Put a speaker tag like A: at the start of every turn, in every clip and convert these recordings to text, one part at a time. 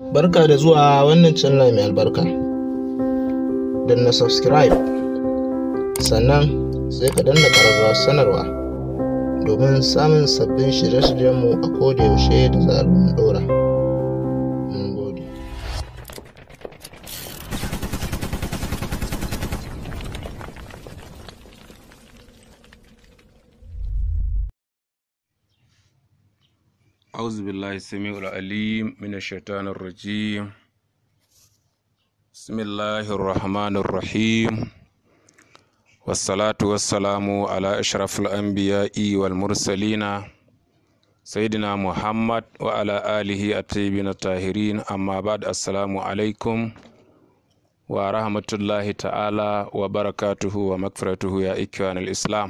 A: Barka da zuwa wannan channel mai albarka. Danna subscribe, sannan sai ka danna ƙararrawar sanarwa domin samun sabbin shirye-shiryenmu a kodayaushe da zarar mun.
B: أعوذ بالله السميع العليم من الشيطان الرجيم بسم الله الرحمن الرحيم والصلاة والسلام على أشرف الأنبياء والمرسلين سيدنا محمد وعلى آله الطيبين الطاهرين أما بعد السلام عليكم ورحمة الله تعالى وبركاته ومغفرته يا إخوان الإسلام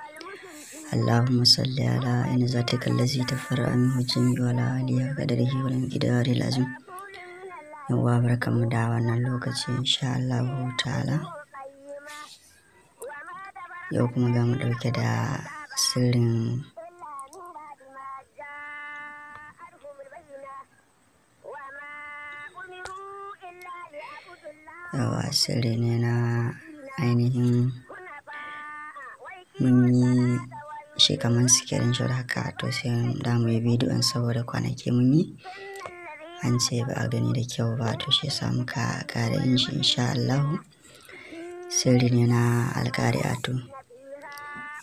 C: اللهم صل على إن ذاتك الذي تفرع منه الجميع وعلى آله قدره والمقدار العظيم يوا بركم da wannan lokaci insha Allah ta'ala yau kuma za mu ɗauke da sirrin yawa sirri ne na ainihin mun yi shi kamar sikirin shot haka to sai da mu yi bidiyon saboda kwanaki mun yi. An ce ba a gani da kyau ba to shi yasa muka kare yin shi insha Allah. Sirri ne na alƙari'atu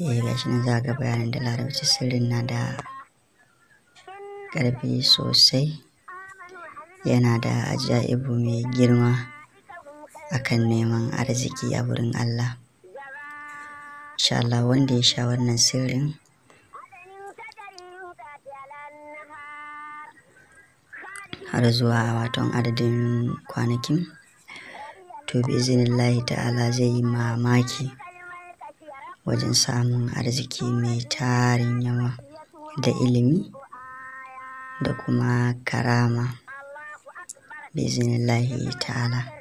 C: eh gashi nan za ga bayanin da larabci sirrin na da ƙarfi sosai. Yana da ajaibu mai girma akan neman arziki a wurin Allah. Insha Allah wanda ya sha wannan sirrin. Har zuwa waton adadin kwanakin. To bizinillahi ta'ala zai yi mamaki wajen samun arziki mai tarin yawa da ilimi da kuma karama bizinillahi ta'ala.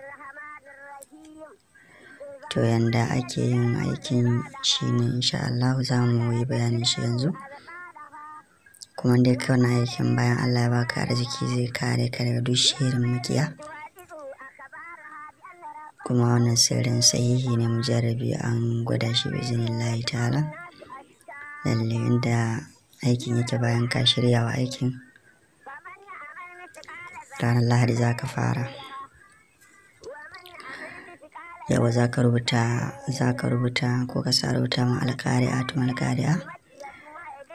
C: To yanda ake yin aikin shine insha Allah za mu yi bayanin shi yanzu. Kuma dai kana aikin bayan Allah ya baka arziki zai kare ka daga duk shirin makiya. Kuma wannan sirrin sahihi ne mujarrabi an gwada shi bizinillahi ta'ala. Lalle inda aikin yake bayan ka shirya wa aikin ranar lahadi za ka fara. Yawa za ka rubuta za ka rubuta ko ka sa rubuta ma alkari'a tun alkari'a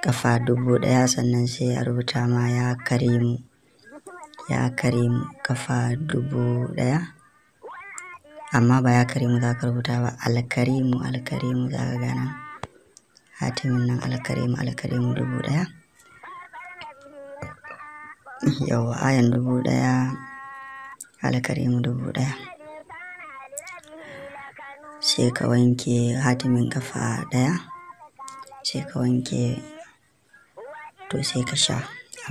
C: kafa dubu ɗaya sannan sai a rubuta ma ya karimu ya karimu kafa dubu ɗaya. Amma ba ya karimu za ka rubuta ba alkarimu alkarimu za ka gana. Hatimin nan alkarimu alkarimu dubu ɗaya. Yawa ayan dubu ɗaya alkarimu dubu ɗaya. Sai ka wanke hatimin kafa ɗaya sai ka wanke to sai ka sha.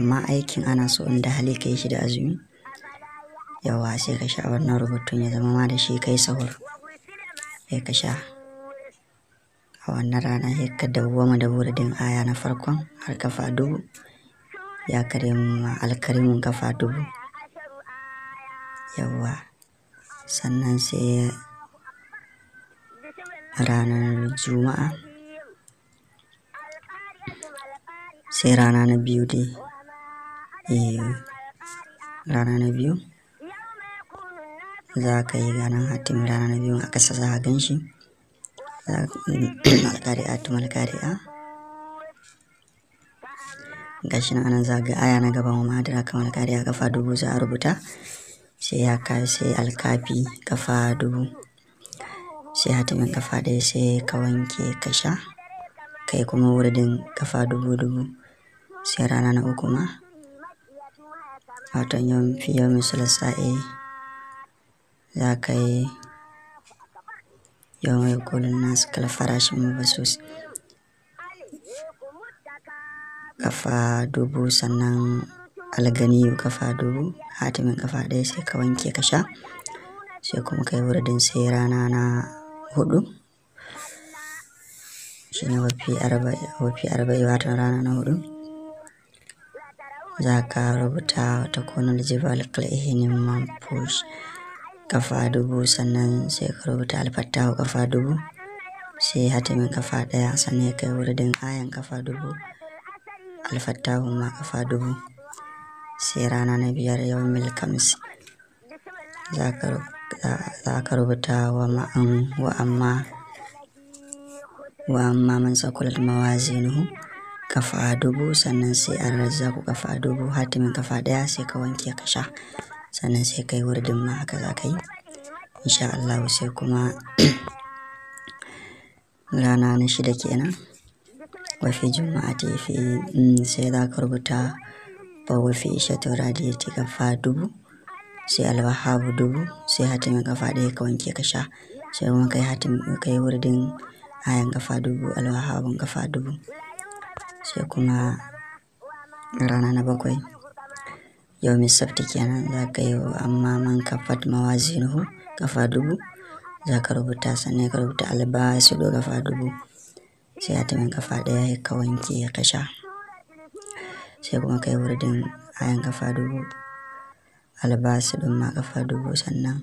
C: Amma aikin ana so inda hali ka yi shi da azumi yawa sai ka sha wannan rubutun ya zama ma da shi kai sahur sai ka sha. A wannan rana sai ka dawwama da buradin aya na farkon har kafa dubu ya kare alkarimin kafa dubu yawa sannan sai ranar juma'a. Sai rana na biyu dai. Eh rana na biyu. Za ka yi ganin hatimin rana na biyu a ƙasa za a gan shi. Alkari'a tun alkari'a gashi nan a nan za ga aya na gaban wa mahadara kamar alkari'a kafa dubu za a rubuta. Sai ya kai sai alkafi kafa dubu. Sai hatimin kafa ɗaya sai ka wanke ka sha kai kuma wuridin kafa dubu dubu. Sai rana na uku ma wato yau fi yau misali sa'i za ka yi yau mai kolin nasu kala farashin mabasus kafa dubu sannan alganiyu kafa dubu. Hatimin kafa ɗaya sai ka wanke ka sha sai kuma kai wuridin sai rana na huɗu. Shi ne wafi arba'i watan rana na huɗu. Za ka rubuta ta kunar jibal kalihinin mampush kafa dubu sannan sai ka rubuta alfattahu kafa dubu sai hatimin kafa ɗaya sannan ya kai wuridin ayan kafa dubu alfattahu ma kafa dubu. Sai rana na biyar yau mil kamsi za ka rubuta wa amma wa amma man sakulat mawazinuhu kafa dubu sannan sai an razzaku kafa dubu hatimin kafa ɗaya sai ka wanke ka sha. Sannan sai kai wurdin ma haka za ka yi. Insha Allah sai kuma rana na shida kenan. Wafi juma'a ta fi sai za ka rubuta ba wafi ishatu radiyati kafa dubu sai alwahabu dubu sai hatimin kafa ɗaya ka wanke ka sha. Sai kuma kai hatimin kai wurdin ayan kafa dubu alwahabun kafa dubu. Sai kuma rana na bakwai yau sabti kenan. Za ka yi amma man kafat mawazinuhu kafa dubu. Za ka rubuta sannan ka rubuta albasu do kafa dubu. Sai hatimin kafa ɗaya ka wanke ka sha. Sai kuma kai wurdin ayan kafa dubu. Albasu ɗin ma kafa dubu sannan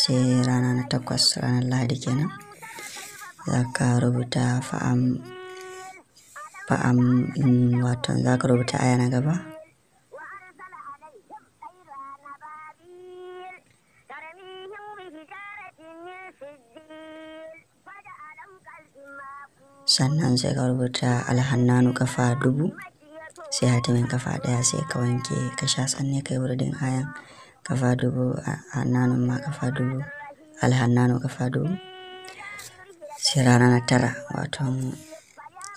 C: sai rana na takwas ranar lahadi kenan. Za ka rubuta fa'am fa'am wato za ka rubuta aya na gaba. Sannan sai ka rubuta alhannanu kafa dubu. Sai hatimin kafa ɗaya sai ka wanke ka sha sannan kai wuridin ayan kafa dubu hannanun ma kafa dubu alhannanu kafa dubu. Sai rana na tara wato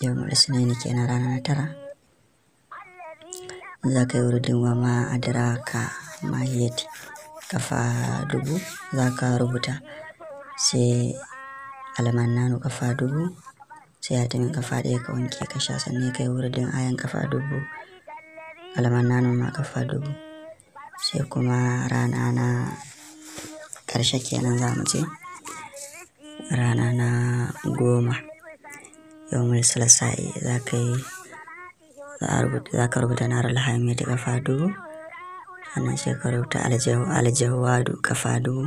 C: yau ne kenan rana na tara. Za ka yi wuridin wa ma adraka mahiyati kafa dubu za ka rubuta. Sai almannanu kafa dubu sai hatimin kafa ɗaya ka wanke ka sha sannan ka yi wuridin ayan kafa dubu. Almannanu ma kafa dubu. Sai kuma rana na ƙarshe kenan za mu ce rana na goma. Yau mil salasai. Za ka yi za ka rubuta na alhaimi da kafa dubu. Sannan sai ka rubuta aljawadu kafa dubu.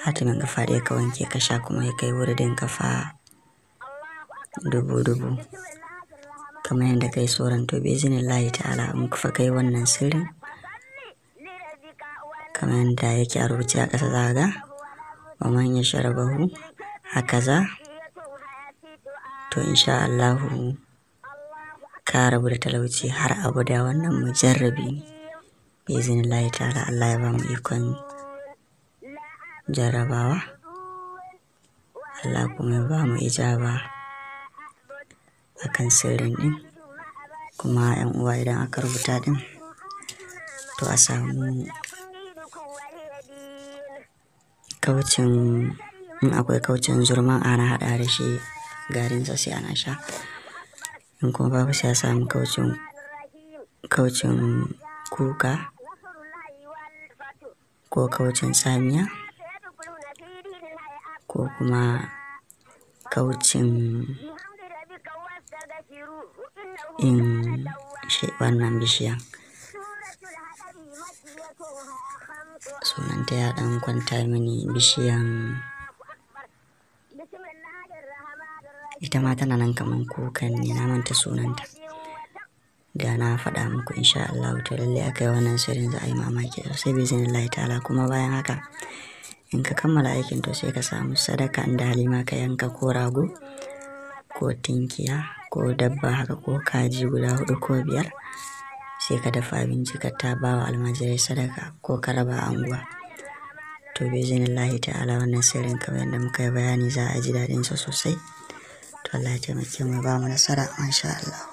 C: Hatimin kafa ɗaya ka wanke ka sha kuma ya kai wuridin kafa dubu dubu. Kamar yadda kai sauran to bizinin layi ta'ala in kufa kai wannan sirrin kamar yadda yake a rubuce a ƙasa zaga wa man ya sharabahu haka za. To insha Allahu ka rabu da talauci har abu da wannan mujarrabi ne. Bizinin layi ta'ala Allah ya ba mu ikon jarrabawa. Allah kuma ya ba mu ijaba. Akan sirrin din. Kuma yan uwa idan aka rubuta din to a samu kaucin in akwai kaucin zurman ana hada da shi garinsa sai ana sha. In kuma babu sai a samu kaucin kaucin kuka ko kaucin tsamiya ko kuma kaucin in wannan bishiyan. Sunanta ya dan kwanta mini bishiyan. Ita ma tana nan kaman kukan ne na manta sunanta. Da na faɗa muku insha Allah to lalle aka yi wannan sirrin za a yi mamaki. Sosai bai zini Allah ta'ala kuma bayan haka in ka kammala aikin to sai ka samu sadaka da halima ka yanka ko rago ko tinkiya ko dabba haka ko kaji guda huɗu ko biyar sai ka dafa abinci ka ta ba wa almajirai sadaka ko ka raba anguwa to bai zini Allah ta'ala wannan sirrin kamar yadda muka yi bayani za a ji daɗinsa sosai. To Allah ya taimake mu ba mu nasara masha Allah.